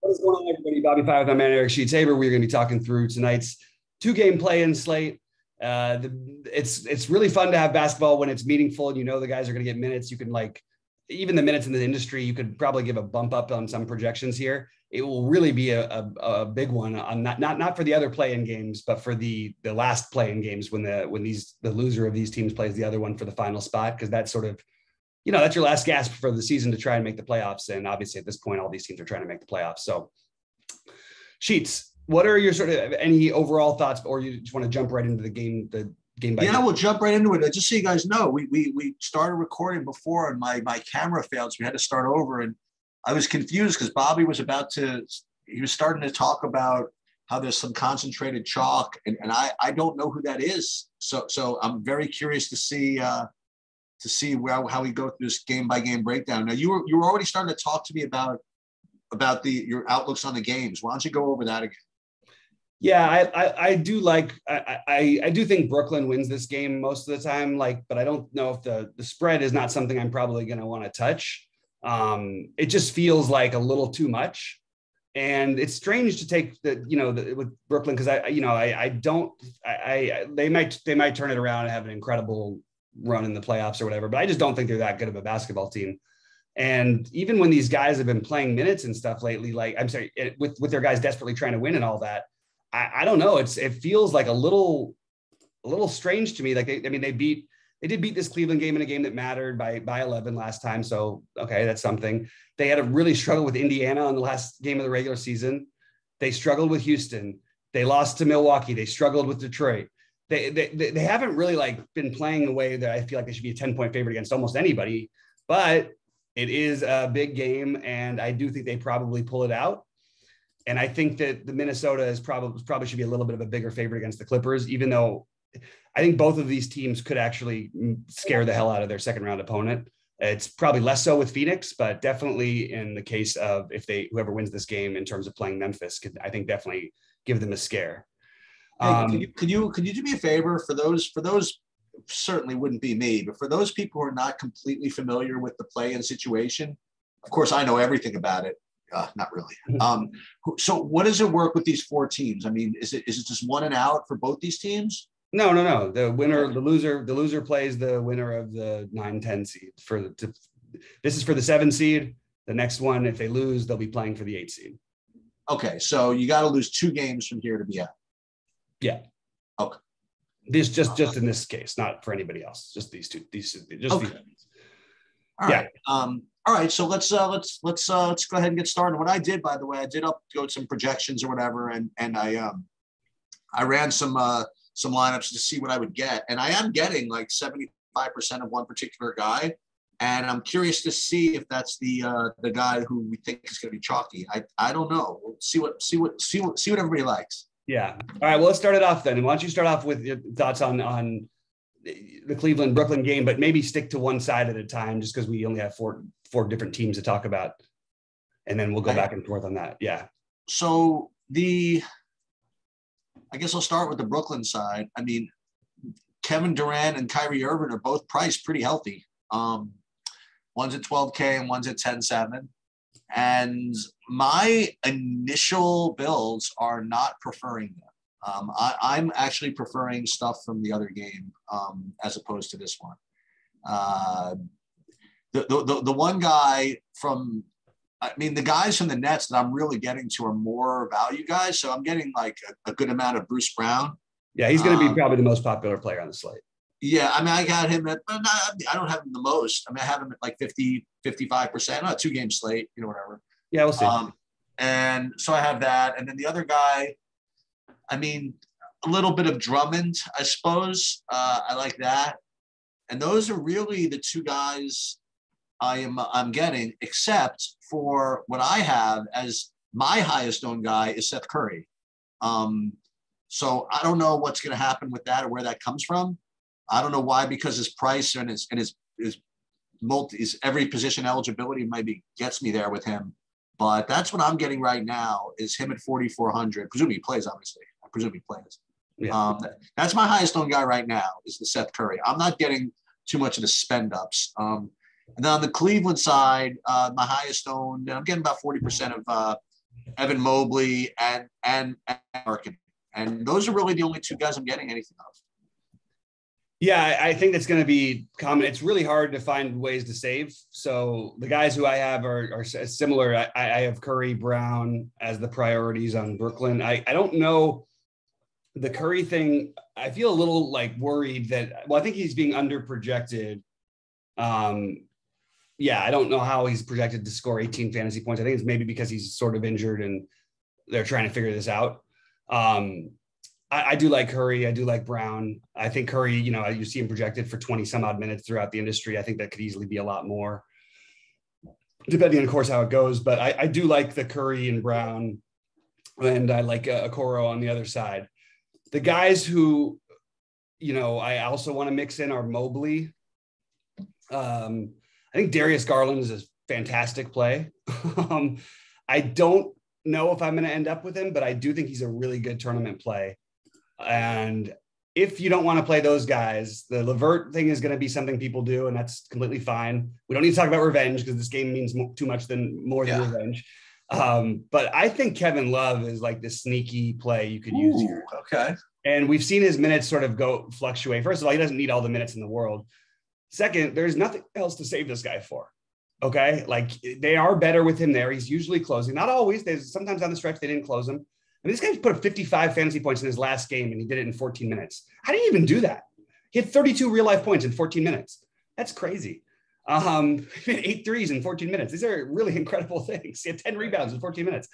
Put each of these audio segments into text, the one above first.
What is going on, everybody? BobbyFi with my man Eric Sheets Haber. We're going to be talking through tonight's two-game play-in slate. Uh, the, it's it's really fun to have basketball when it's meaningful and you know the guys are going to get minutes. You can like even the minutes in the industry. You could probably give a bump up on some projections here. It will really be a, a, a big one on not not not for the other play-in games, but for the the last play-in games when the when these the loser of these teams plays the other one for the final spot because that's sort of you know, that's your last gasp for the season to try and make the playoffs. And obviously, at this point, all these teams are trying to make the playoffs. So, Sheets, what are your sort of any overall thoughts, or you just want to jump right into the game, the game by yeah, game? we'll jump right into it. Just so you guys know, we we we started recording before, and my my camera failed, so we had to start over. And I was confused because Bobby was about to, he was starting to talk about how there's some concentrated chalk, and, and I I don't know who that is. So so I'm very curious to see. uh to see how, how we go through this game by game breakdown. Now you were you were already starting to talk to me about about the your outlooks on the games. Why don't you go over that again? Yeah, I I, I do like I, I, I do think Brooklyn wins this game most of the time. Like, but I don't know if the the spread is not something I'm probably going to want to touch. Um, it just feels like a little too much, and it's strange to take the you know the, with Brooklyn because I you know I I don't I, I they might they might turn it around and have an incredible run in the playoffs or whatever. But I just don't think they're that good of a basketball team. And even when these guys have been playing minutes and stuff lately, like I'm sorry, it, with with their guys desperately trying to win and all that, I, I don't know. It's it feels like a little a little strange to me. Like they, I mean, they beat they did beat this Cleveland game in a game that mattered by by 11 last time. So okay, that's something. They had a really struggle with Indiana on the last game of the regular season. They struggled with Houston. They lost to Milwaukee. They struggled with Detroit they, they they haven't really like been playing the way that I feel like they should be a 10 point favorite against almost anybody, but it is a big game and I do think they probably pull it out. And I think that the Minnesota is probably probably should be a little bit of a bigger favorite against the Clippers, even though I think both of these teams could actually scare the hell out of their second round opponent. It's probably less so with Phoenix, but definitely in the case of if they whoever wins this game in terms of playing Memphis, could I think definitely give them a scare. Hey, um, could, you, could you could you do me a favor for those for those certainly wouldn't be me, but for those people who are not completely familiar with the play-in situation, of course I know everything about it. Uh, not really. Mm-hmm. Um, so what does it work with these four teams? I mean, is it is it just one and out for both these teams? No, no, no. The winner, the loser, the loser plays the winner of the 9-10 seed for the. To, this is for the seven seed. The next one, if they lose, they'll be playing for the eight seed. Okay, so you got to lose two games from here to be out. Yeah. Okay. This just just in this case, not for anybody else. Just these two. These just okay. these. All yeah. Right. Um, all right. So let's uh, let's let's uh, let's go ahead and get started. What I did, by the way, I did up go some projections or whatever, and and I um I ran some uh some lineups to see what I would get, and I am getting like seventy five percent of one particular guy, and I'm curious to see if that's the uh, the guy who we think is going to be chalky. I I don't know. We'll see what see what see what see what everybody likes. Yeah. All right. Well, let's start it off then. And why don't you start off with your thoughts on on the Cleveland Brooklyn game, but maybe stick to one side at a time, just because we only have four four different teams to talk about, and then we'll go back and forth on that. Yeah. So the, I guess I'll start with the Brooklyn side. I mean, Kevin Durant and Kyrie Irving are both priced pretty healthy. Um, one's at 12K and one's at 10.7. And my initial builds are not preferring them. Um, I, am actually preferring stuff from the other game um, as opposed to this one. Uh, the, the, the one guy from, I mean, the guys from the Nets that I'm really getting to are more value guys. So I'm getting like a, a good amount of Bruce Brown. Yeah, he's going to be um, probably the most popular player on the slate. Yeah, I mean, I got him at, I don't have him the most. I mean, I have him at like 50, 55%, not two game slate, you know, whatever. Yeah, we'll see. Um, and so I have that. And then the other guy, I mean, a little bit of Drummond, I suppose. Uh, I like that. And those are really the two guys I am I'm getting, except for what I have as my highest owned guy is Seth Curry. Um, so I don't know what's going to happen with that or where that comes from. I don't know why, because his price and his and his his multi his every position eligibility maybe gets me there with him. But that's what I'm getting right now is him at 4,400. Presume he plays, obviously. I presume he plays. Yeah. Um, that's my highest owned guy right now is the Seth Curry. I'm not getting too much of the spend ups. Um, And then on the Cleveland side, uh, my highest owned, I'm getting about 40% of uh, Evan Mobley and and and Markkanen. And those are really the only two guys I'm getting anything of. Yeah, I think that's going to be common. It's really hard to find ways to save. So the guys who I have are, are similar. I, I have Curry, Brown as the priorities on Brooklyn. I, I don't know the Curry thing. I feel a little like worried that, well, I think he's being under projected. Um, yeah, I don't know how he's projected to score 18 fantasy points. I think it's maybe because he's sort of injured and they're trying to figure this out. Um, I, I, do like Curry. I do like Brown. I think Curry, you know, you see him projected for 20 some odd minutes throughout the industry. I think that could easily be a lot more, depending on, of course, how it goes. But I, I do like the Curry and Brown, and I like uh, Okoro on the other side. The guys who, you know, I also want to mix in are Mobley. Um, I think Darius Garland is a fantastic play. um, I don't know if I'm going to end up with him, but I do think he's a really good tournament play. And if you don't want to play those guys, the Levert thing is going to be something people do, and that's completely fine. We don't need to talk about revenge because this game means too much than more than yeah. revenge. Um, but I think Kevin Love is like the sneaky play you could Ooh, use here. Okay. And we've seen his minutes sort of go fluctuate. First of all, he doesn't need all the minutes in the world. Second, there's nothing else to save this guy for. Okay. Like they are better with him there. He's usually closing. Not always. There's sometimes on the stretch they didn't close him. And this guy put up 55 fantasy points in his last game and he did it in 14 minutes. How did he even do that? He had 32 real life points in 14 minutes. That's crazy. Um, eight threes in 14 minutes. These are really incredible things. He had 10 rebounds in 14 minutes.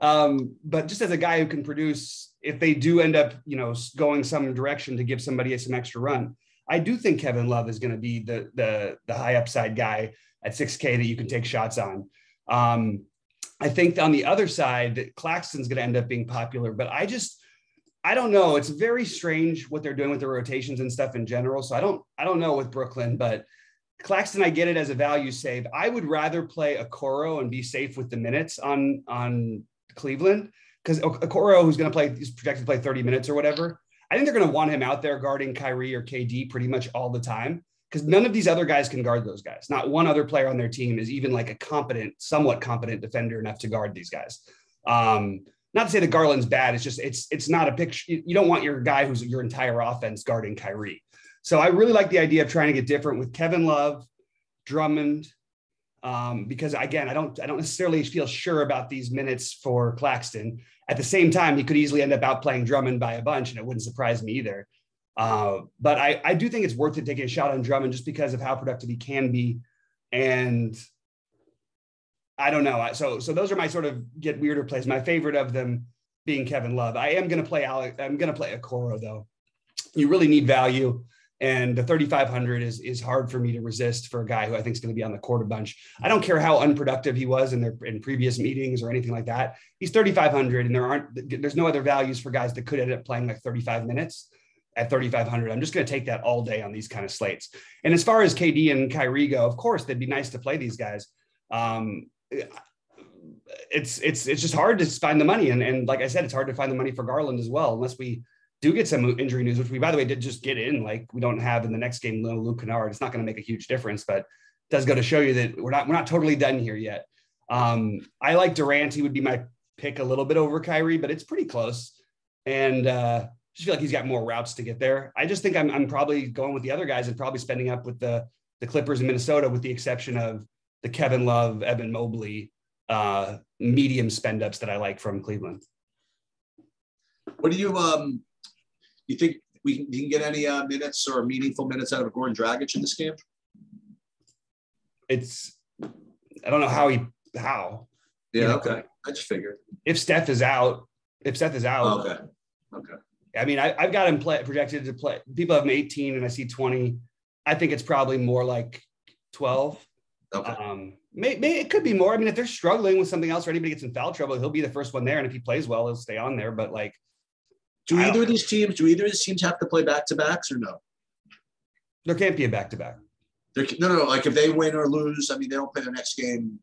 Um, but just as a guy who can produce, if they do end up, you know, going some direction to give somebody some extra run, I do think Kevin Love is going to be the the the high upside guy at 6K that you can take shots on. Um, I think on the other side, Claxton's going to end up being popular, but I just I don't know. It's very strange what they're doing with the rotations and stuff in general. So I don't I don't know with Brooklyn, but Claxton, I get it as a value save. I would rather play Okoro and be safe with the minutes on on Cleveland because Okoro, who's going to play, he's projected to play 30 minutes or whatever. I think they're going to want him out there guarding Kyrie or KD pretty much all the time because none of these other guys can guard those guys. Not one other player on their team is even like a competent, somewhat competent defender enough to guard these guys. Um, not to say that Garland's bad. It's just it's it's not a picture. You don't want your guy who's your entire offense guarding Kyrie. So I really like the idea of trying to get different with Kevin Love, Drummond, um, because again, I don't I don't necessarily feel sure about these minutes for Claxton. At the same time, he could easily end up outplaying Drummond by a bunch, and it wouldn't surprise me either. Uh, but I, I do think it's worth it taking a shot on Drummond just because of how productive he can be. And I don't know. So so those are my sort of get weirder plays. My favorite of them being Kevin Love. I am going to play Alec. I'm going to play Okoro though. You really need value, and the 3,500 is is hard for me to resist for a guy who I think is going to be on the court a bunch. I don't care how unproductive he was in their in previous meetings or anything like that. He's 3,500, and there aren't there's no other values for guys that could end up playing like 35 minutes at 3,500. I'm just going to take that all day on these kind of slates. And as far as KD and Kyrie go, of course, they'd be nice to play these guys. Um, it's it's it's just hard to find the money, and and like I said, it's hard to find the money for Garland as well, unless we do get some injury news, which we by the way did just get in. Like we don't have in the next game, Luke Kennard. It's not going to make a huge difference, but does go to show you that we're not we're not totally done here yet. Um, I like Durant. He would be my pick a little bit over Kyrie, but it's pretty close. And uh, just feel like he's got more routes to get there. I just think I'm, I'm probably going with the other guys and probably spending up with the the Clippers in Minnesota, with the exception of the Kevin Love, Evan Mobley, uh, medium spend ups that I like from Cleveland. What do you um? You think we can, you can get any uh, minutes or meaningful minutes out of Goran Dragic in this game? It's I don't know how he how. Yeah. You know, okay. I just figured if Steph is out, if Steph is out, okay. Okay. I mean, I, have got him play, projected to play. People have him 18, and I see 20. I think it's probably more like 12. Okay. Um, may, may, it could be more. I mean, if they're struggling with something else or anybody gets in foul trouble, he'll be the first one there. And if he plays well, he'll stay on there. But like, do either of these teams, do either of these teams have to play back to backs or no? There can't be a back to back. No, no, no. Like if they win or lose, I mean, they don't play their next game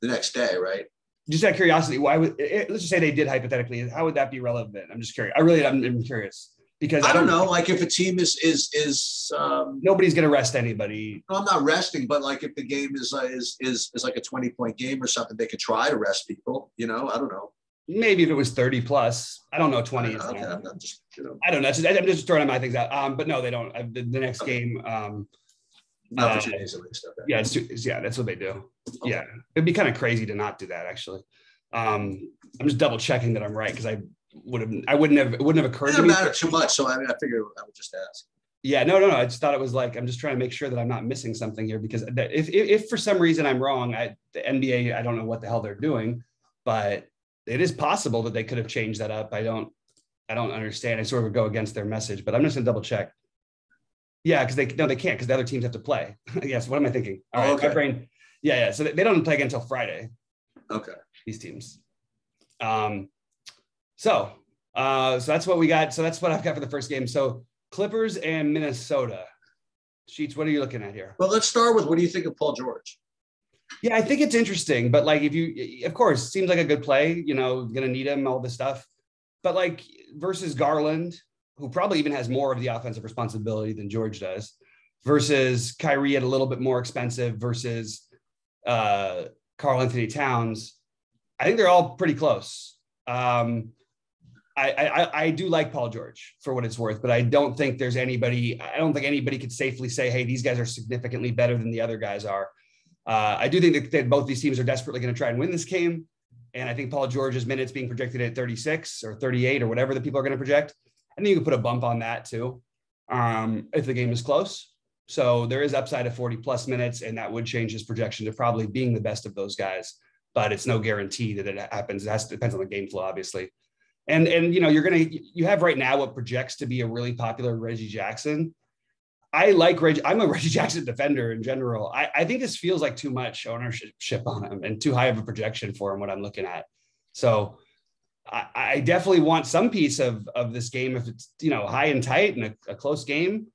the next day, right? Just out of curiosity, why would it, let's just say they did hypothetically? How would that be relevant? I'm just curious. I really, I'm, I'm curious. because I don't know. Like if a team is is is um, nobody's going to rest anybody. I'm not resting, but like if the game is uh, is is is like a 20 point game or something, they could try to rest people. You know, I don't know. Maybe if it was 30 plus, I don't know. 20. I, okay, I'm just you know. I don't know. I'm just throwing my things out. Um, but no, they don't. The, the next okay. game. Um, opportunities at least. Okay. Yeah, it's too, yeah, that's what they do. Okay. Yeah, it'd be kind of crazy to not do that. Actually, um, I'm just double checking that I'm right because I would have I wouldn't have it wouldn't have occurred it to me. matter too much, so I mean, I figured I would just ask. Yeah, no, no, no. I just thought it was like I'm just trying to make sure that I'm not missing something here because if if, if for some reason I'm wrong, I the NBA I don't know what the hell they're doing, but it is possible that they could have changed that up. I don't I don't understand. I sort of go against their message, but I'm just gonna double check. Yeah, because they no, they can't because the other teams have to play. yes. What am I thinking? All right, okay. my brain. Yeah, yeah. So they don't play again until Friday. Okay. These teams. Um. So, uh, so that's what we got. So that's what I've got for the first game. So Clippers and Minnesota. Sheets, what are you looking at here? Well, let's start with what do you think of Paul George? Yeah, I think it's interesting, but like if you, of course, seems like a good play. You know, gonna need him, all this stuff. But like versus Garland, who probably even has more of the offensive responsibility than George does, versus Kyrie at a little bit more expensive versus uh, Karl-Anthony Towns. I think they're all pretty close. Um, I, I, I do like Paul George for what it's worth, but I don't think there's anybody. I don't think anybody could safely say, "Hey, these guys are significantly better than the other guys are." Uh, I do think that, that both these teams are desperately going to try and win this game, and I think Paul George's minutes being projected at 36 or 38 or whatever the people are going to project. I then you can put a bump on that too, um, if the game is close. So there is upside of 40 plus minutes, and that would change his projection to probably being the best of those guys. But it's no guarantee that it happens. It has to, depends on the game flow, obviously. And and you know you're gonna you have right now what projects to be a really popular Reggie Jackson. I like Reggie. I'm a Reggie Jackson defender in general. I, I think this feels like too much ownership on him and too high of a projection for him. What I'm looking at. So I, I definitely want some piece of of this game if it's you know high and tight and a, a close game.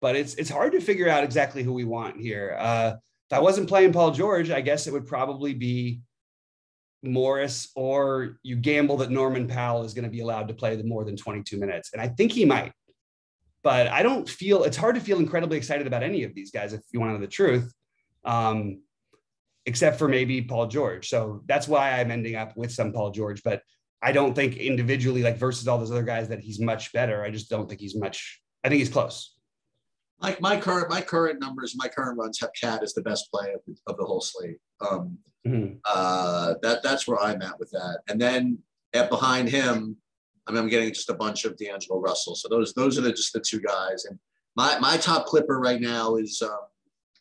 But it's it's hard to figure out exactly who we want here. Uh, if I wasn't playing Paul George, I guess it would probably be Morris, or you gamble that Norman Powell is going to be allowed to play the more than 22 minutes. And I think he might. But I don't feel it's hard to feel incredibly excited about any of these guys, if you want to know the truth, um, except for maybe Paul George. So that's why I'm ending up with some Paul George. But I don't think individually, like versus all those other guys, that he's much better. I just don't think he's much. I think he's close. Like my current my current numbers, my current runs have KAT as the best play of the, of the whole slate. Um, Mm-hmm. Uh, that that's where I'm at with that. And then at behind him, I mean, I'm getting just a bunch of D'Angelo Russell. So those those are the, just the two guys. And my my top clipper right now is um,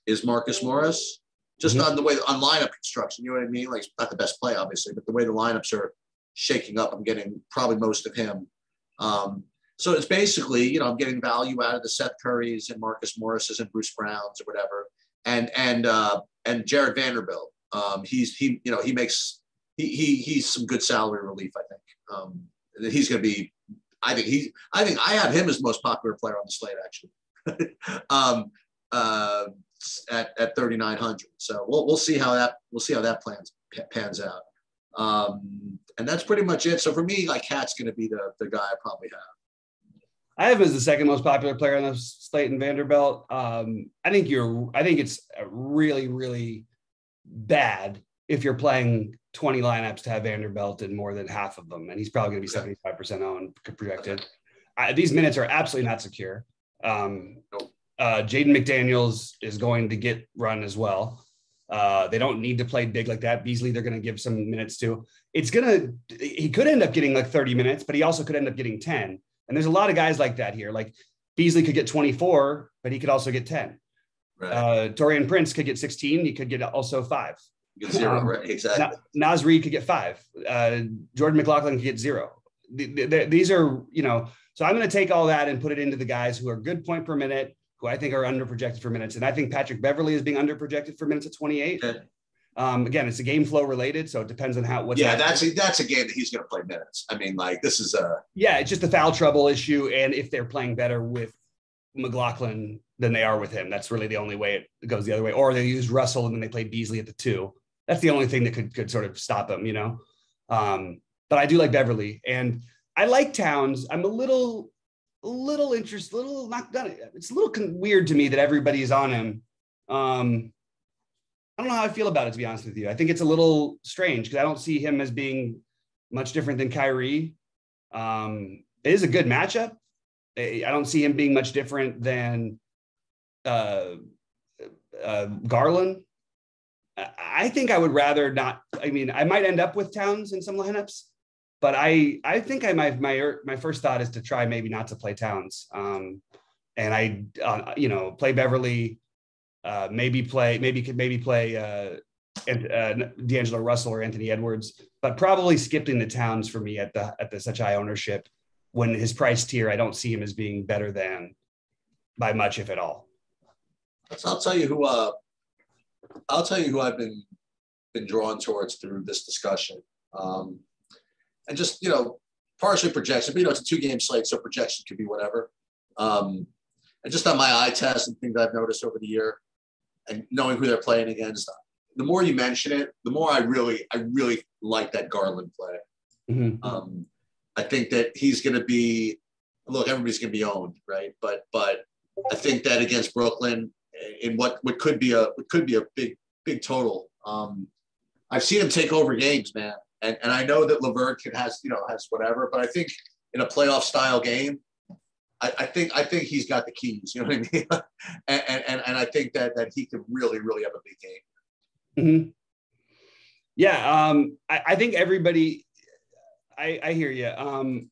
is Marcus Morris. Just mm-hmm. on the way on lineup construction, you know what I mean? Like not the best play, obviously, but the way the lineups are shaking up, I'm getting probably most of him. Um, so it's basically, you know, I'm getting value out of the Seth Currys and Marcus Morrises and Bruce Browns or whatever, and and uh, and Jarred Vanderbilt. Um, he's he you know he makes he, he he's some good salary relief. I think um, he's going to be. I think he I think I have him as the most popular player on the slate actually. um, uh, at, at 3,900. So we'll, we'll see how that, we'll see how that plans, pans out. Um, and that's pretty much it. So for me, like KAT's going to be the, the guy I probably have. I have as the second most popular player on the slate in Vanderbilt. Um, I think you're, I think it's really, really bad if you're playing 20 lineups to have Vanderbilt in more than half of them. And he's probably going to be 75% owned projected. I, these minutes are absolutely not secure. Um, uh, Jaden McDaniels is going to get run as well. Uh, they don't need to play big like that. Beasley, they're going to give some minutes to. It's going to, he could end up getting like 30 minutes, but he also could end up getting 10. And there's a lot of guys like that here. Like Beasley could get 24, but he could also get 10. Right. Uh, Taurean Prince could get 16. He could get also five. Zero, um, right? Exactly. Naz Reid could get five. Uh, Jordan McLaughlin could get zero. The, the, the, these are, you know, so I'm going to take all that and put it into the guys who are good point per minute, who I think are underprojected for minutes. And I think Patrick Beverley is being underprojected for minutes at 28. Okay. Um, again, it's a game flow related, so it depends on how. What's yeah, that's a, that's a game that he's going to play minutes. I mean, like this is a yeah, it's just a foul trouble issue, and if they're playing better with McLaughlin than they are with him. That's really the only way it goes the other way. Or they use Russell and then they play Beasley at the two. That's the only thing that could could sort of stop them, you know. Um, but I do like Beverley, and I like Towns. I'm a little little interest, little not done. it. It's a little weird to me that everybody's on him. Um, I don't know how I feel about it to be honest with you. I think it's a little strange because I don't see him as being much different than Kyrie. Um, it is a good matchup. I don't see him being much different than uh, uh, Garland. I think I would rather not. I mean, I might end up with Towns in some lineups, but I I think I my my my first thought is to try maybe not to play Towns. Um, and I uh, you know play Beverley, uh, maybe play maybe could maybe play uh, uh, D'Angelo Russell or Anthony Edwards, but probably skipping the Towns for me at the at the such high ownership when his price tier I don't see him as being better than by much if at all. So I'll tell you who uh, I'll tell you who I've been been drawn towards through this discussion. Um, and just, you know, partially projection, but you know, it's a two game slate, so projection could be whatever. Um, and just on my eye test and things I've noticed over the year and knowing who they're playing against, the more you mention it, the more I really, I really like that Garland play. Mm-hmm. Um, I think that he's going to be, look, everybody's going to be owned, right? But, but I think that against Brooklyn, in what what could be a what could be a big big total. Um, I've seen him take over games, man, and and I know that LeVert can has you know has whatever, but I think in a playoff style game, I, I think I think he's got the keys. You know what I mean? and, and and I think that that he could really really have a big game. Mm-hmm. Yeah, um, I, I think everybody. I, I hear you. Um,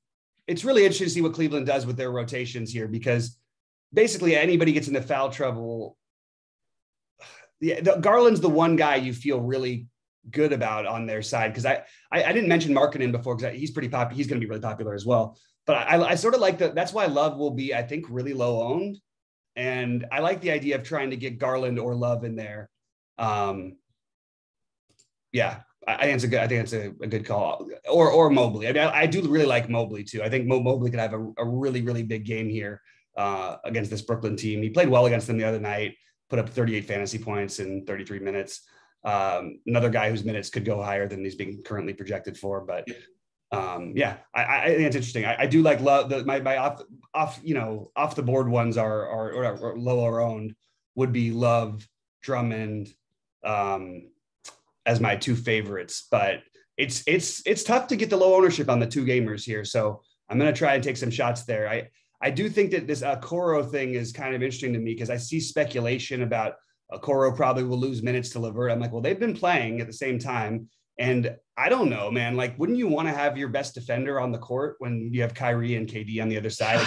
it's really interesting to see what Cleveland does with their rotations here because basically anybody gets into foul trouble. Yeah, the, Garland's the one guy you feel really good about on their side because I, I, I didn't mention Markkanen before because he's pretty popular. He's going to be really popular as well. But I, I sort of like that. That's why Love will be I think really low owned, and I like the idea of trying to get Garland or Love in there. Um, yeah, I think it's a good. I think it's a, a good call. Or or Mobley. I mean, I, I, do really like Mobley too. I think Mo, Mobley could have a, a really really big game here uh, against this Brooklyn team. He played well against them the other night, put up 38 fantasy points in 33 minutes. Um, another guy whose minutes could go higher than he's being currently projected for, but um, yeah, I, I, think it's interesting. I, I, do like love the, my, my off, off, you know, off the board ones are, are, or, or lower owned would be love Drummond, um, as my two favorites, but it's, it's, it's tough to get the low ownership on the two gamers here. So I'm going to try and take some shots there. I, I do think that this Okoro thing is kind of interesting to me because I see speculation about Okoro probably will lose minutes to LeVert. I'm like, well, they've been playing at the same time. And I don't know, man. Like, wouldn't you want to have your best defender on the court when you have Kyrie and KD on the other side?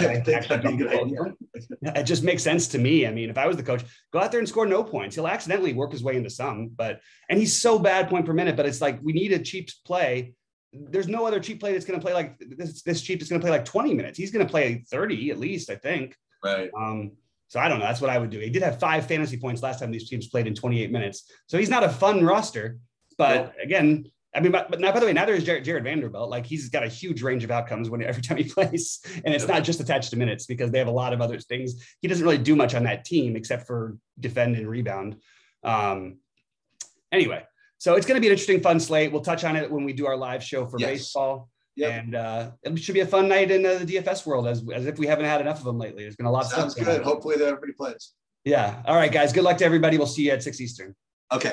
it just makes sense to me. I mean, if I was the coach, go out there and score no points. He'll accidentally work his way into some, but and he's so bad point per minute. But it's like we need a cheap play there's no other cheap play that's going to play like this. This cheap is going to play like 20 minutes. He's going to play 30 at least, I think. Right. Um, so I don't know. That's what I would do. He did have five fantasy points last time these teams played in 28 minutes. So he's not a fun roster. But again, I mean, but, but now, by the way, neither is Jarred, Jarred, Vanderbilt. Like he's got a huge range of outcomes when every time he plays, and it's not just attached to minutes because they have a lot of other things. He doesn't really do much on that team except for defend and rebound. Um, anyway, so it's going to be an interesting, fun slate. We'll touch on it when we do our live show for yes. baseball. Yep. And uh, it should be a fun night in uh, the DFS world, as, as if we haven't had enough of them lately. There's been a lot. Of sounds good. Hopefully, that everybody plays. Yeah. All right, guys. Good luck to everybody. We'll see you at six Eastern. Okay.